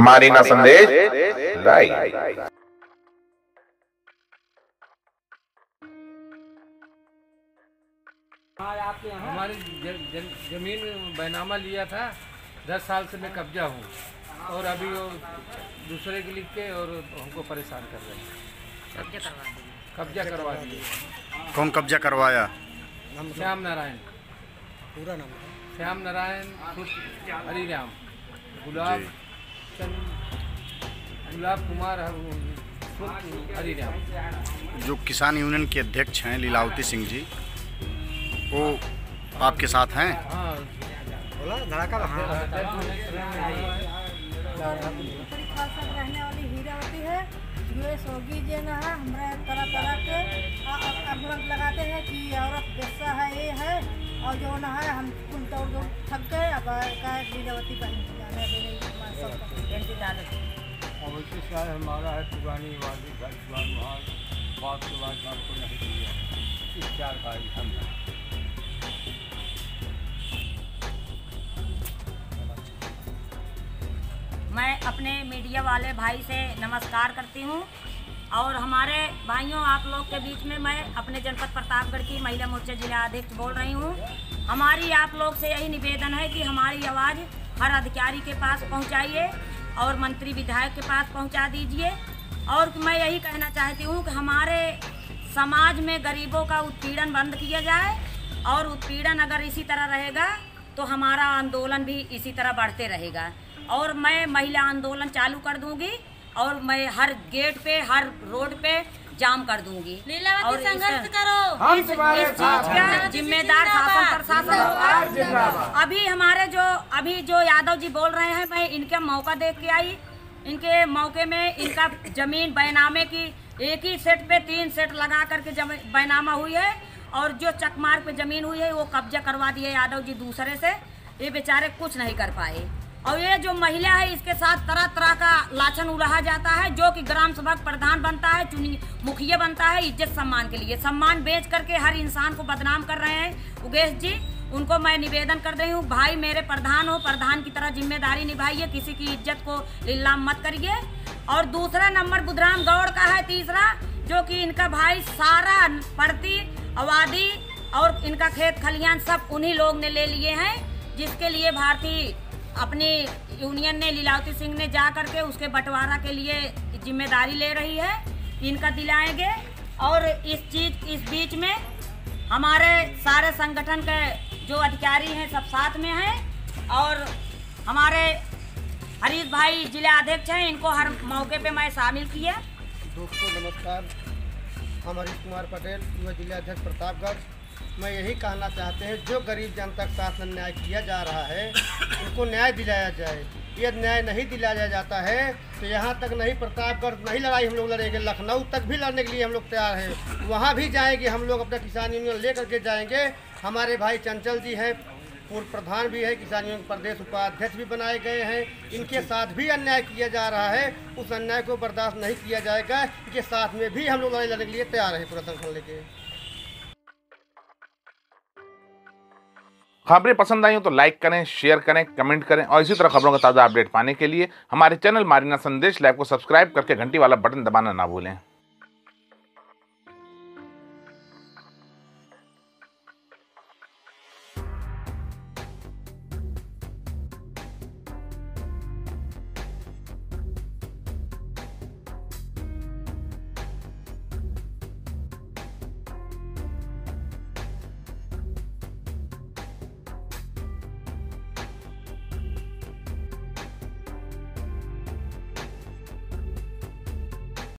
Marina संदेश। Live हमारी ज़मीन बैनामा लिया था। दस साल से मैं कब्जा हूँ। और अभी वो दूसरे के लिख के और हमको परेशान कर रहे हैं। कब्जा करवा दिए। कौन कब्जा करवाया? श्याम नारायण। पूरा नाम श्याम नारायण पुत्र हरिराम। गुलाब गुलाब कुमार हरिराम जो किसान यूनियन के अध्यक्ष हैं लीलावती सिंह जी वो आपके साथ हैं हाँ उत्तरी रहने वाली हीरावती है जो न है हमरा तरह तरह के लगाते हैं कि औरत बेसा है ये है और जो न है हम कुल दौड़ दौड़ थक गए अब का लीलावती बहन जाने दे रही हमारे सबका अवश्य शायद हमारा है पुरानी वादी घर पुरान महाल बात के बाद आपको नहीं दिया। इस चार ही हम मैं अपने मीडिया वाले भाई से नमस्कार करती हूँ। और हमारे भाइयों, आप लोग के बीच में मैं अपने जनपद प्रतापगढ़ की महिला मोर्चा जिला अध्यक्ष बोल रही हूँ। हमारी आप लोग से यही निवेदन है कि हमारी आवाज़ हर अधिकारी के पास पहुँचाइए और मंत्री विधायक के पास पहुँचा दीजिए। और मैं यही कहना चाहती हूँ कि हमारे समाज में गरीबों का उत्पीड़न बंद किया जाए और उत्पीड़न अगर इसी तरह रहेगा तो हमारा आंदोलन भी इसी तरह बढ़ते रहेगा। और मैं महिला आंदोलन चालू कर दूँगी। और मैं हर गेट पे हर रोड पे जाम कर दूँगी। और संघर्ष करो। इस, इस चीज़ का जिम्मेदार शासन प्रशासन होगा। अभी हमारे जो अभी जो यादव जी बोल रहे हैं मैं इनका मौका देख के आई। इनके मौके में इनका ज़मीन बैनामे की एक ही सेट पे तीन सेट लगा करके बैनामा हुई है। और जो चकमार्ग पे ज़मीन हुई है वो कब्जा करवा दिए यादव जी दूसरे से। ये बेचारे कुछ नहीं कर पाए। और ये जो महिला है, इसके साथ तरह तरह का लाछन उड़ाया जाता है, जो कि ग्राम सभा प्रधान बनता है, चुनी मुखिया बनता है, इज़्ज़त सम्मान के लिए। सम्मान बेच करके हर इंसान को बदनाम कर रहे हैं। उगेश जी, उनको मैं निवेदन कर रही हूँ, भाई मेरे प्रधान हो, प्रधान की तरह ज़िम्मेदारी निभाइए, किसी की इज़्ज़त को लीलाम मत करिए। और दूसरा नंबर बुधराम गौड़ का है, तीसरा, जो कि इनका भाई सारा प्रति आबादी और इनका खेत खलियान सब उन्हीं लोग ने ले लिए हैं, जिसके लिए भारतीय अपनी यूनियन ने, लीलावती सिंह ने जा करके उसके बंटवारा के लिए ज़िम्मेदारी ले रही है इनका दिलाएँगे और इस चीज़, इस बीच में हमारे सारे संगठन के जो अधिकारी हैं, सब साथ में हैं। और हमारे हरीश भाई जिला अध्यक्ष हैं, इनको हर मौके पे मैं शामिल किया। दोस्तों, नमस्कार। हम हरीश कुमार पटेल जिला अध्यक्ष प्रतापगढ़। मैं यही कहना चाहते हैं, जो गरीब जनता के साथ अन्याय किया जा रहा है, उनको न्याय दिलाया जाए। यदि न्याय नहीं दिलाया जाता है तो यहाँ तक नहीं, प्रतापगढ़ नहीं लड़ाई हम लोग लड़ेंगे, लखनऊ तक भी लड़ने के लिए हम लोग तैयार हैं। वहाँ भी जाएँगे, हम लोग अपना किसान यूनियन ले करके जाएँगे। हमारे भाई चंचल जी हैं, पूर्व प्रधान भी है, किसान यूनियन प्रदेश उपाध्यक्ष भी बनाए गए हैं। इनके साथ भी अन्याय किया जा रहा है, उस अन्याय को बर्दाश्त नहीं किया जाएगा। इनके साथ में भी हम लोग लड़ाई लड़ने के लिए तैयार हैं, पूरा संगठन लेके। खबरें पसंद आई हो तो लाइक करें, शेयर करें, कमेंट करें और इसी तरह खबरों का ताज़ा अपडेट पाने के लिए हमारे चैनल मारिना संदेश लाइव को सब्सक्राइब करके घंटी वाला बटन दबाना ना भूलें।